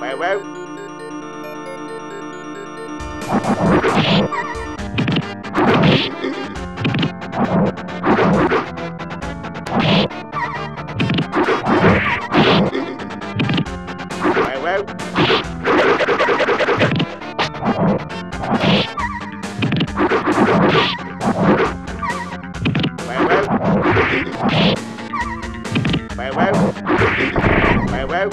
Wow, wow. Wow, wow. Wow.